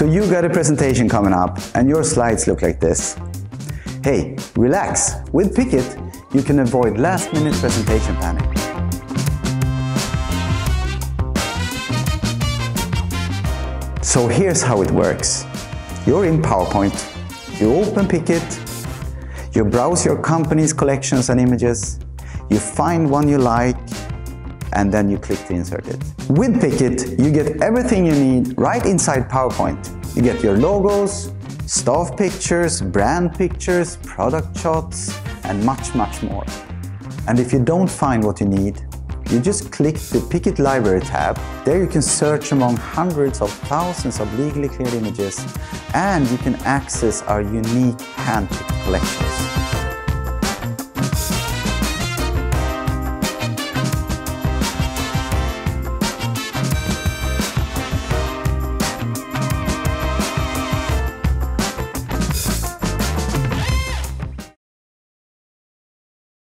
So you got a presentation coming up and your slides look like this. Hey, relax. With Pickit, you can avoid last minute presentation panic. So here's how it works. You're in PowerPoint, you open Pickit, you browse your company's collections and images, you find one you like, and then you click to insert it. With Pickit, you get everything you need right inside PowerPoint. You get your logos, staff pictures, brand pictures, product shots, and much, much more. And if you don't find what you need, you just click the Pickit Library tab. There you can search among hundreds of thousands of legally cleared images and you can access our unique handpicked collections.